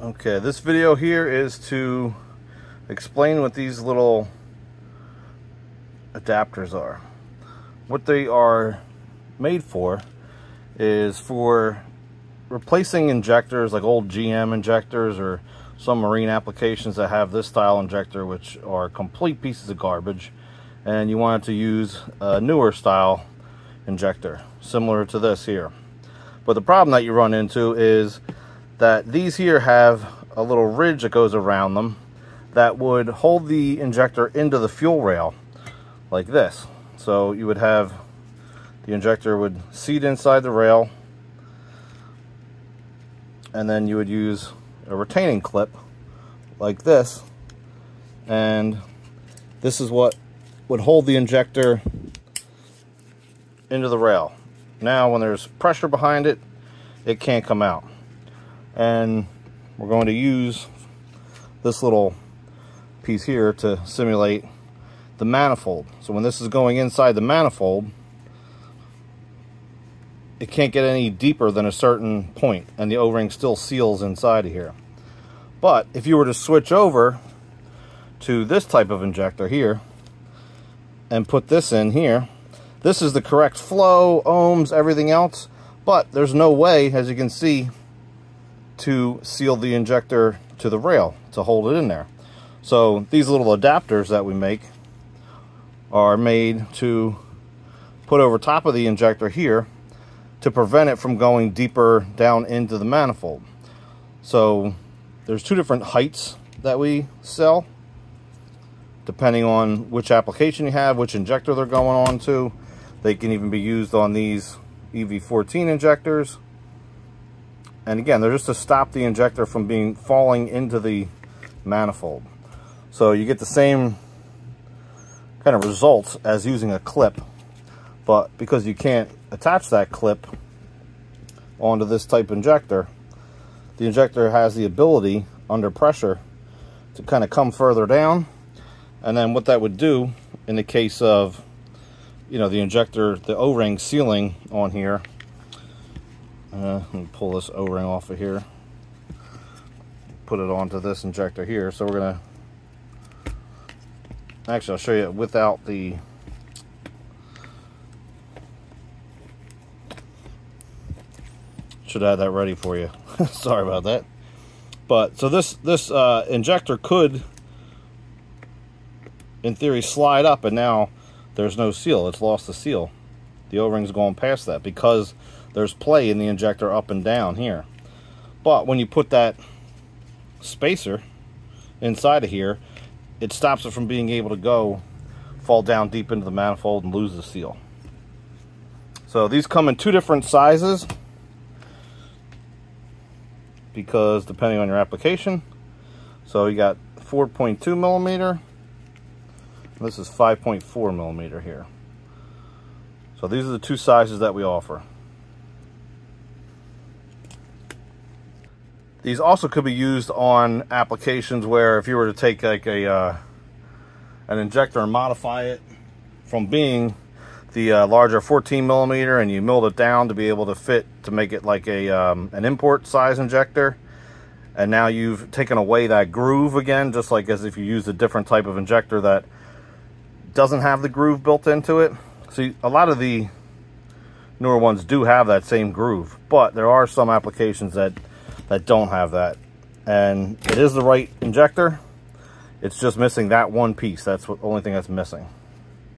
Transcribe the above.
Okay, this video here is to explain what these little adapters are. What they are made for is for replacing injectors like old GM injectors or some marine applications that have this style injector which are complete pieces of garbage and you wanted to use a newer style injector similar to this here. But the problem that you run into is that these here have a little ridge that goes around them that would hold the injector into the fuel rail like this. So you would have the injector would seat inside the rail and then you would use a retaining clip like this and this is what would hold the injector into the rail. Now when there's pressure behind it, it can't come out and we're going to use this little piece here to simulate the manifold. So when this is going inside the manifold, it can't get any deeper than a certain point and the O-ring still seals inside of here. But if you were to switch over to this type of injector here and put this in here, this is the correct flow, ohms, everything else, but there's no way, as you can see, to seal the injector to the rail to hold it in there. So these little adapters that we make are made to put over top of the injector here to prevent it from going deeper down into the manifold. So there's two different heights that we sell depending on which application you have, which injector they're going on to. They can even be used on these EV14 injectors and again, they're just to stop the injector from being falling into the manifold. So you get the same kind of results as using a clip, but because you can't attach that clip onto this type injector, the injector has the ability under pressure to kind of come further down. And then what that would do in the case of, you know, the injector, the O-ring sealing on here, uh, let me pull this O-ring off of here. Put it onto this injector here. So we're to... Actually, I'll show you without the... Should have that ready for you. Sorry about that. But, so this, this uh, injector could, in theory, slide up and now there's no seal. It's lost the seal. The O-ring's going past that because there's play in the injector up and down here. But when you put that spacer inside of here, it stops it from being able to go fall down deep into the manifold and lose the seal. So these come in two different sizes because depending on your application. So you got 4.2 millimeter. This is 5.4 millimeter here. So these are the two sizes that we offer. These also could be used on applications where if you were to take like a uh, an injector and modify it from being the uh, larger 14 millimeter and you milled it down to be able to fit to make it like a um, an import size injector and now you've taken away that groove again just like as if you used a different type of injector that doesn't have the groove built into it see a lot of the newer ones do have that same groove but there are some applications that that don't have that. And it is the right injector. It's just missing that one piece. That's the only thing that's missing.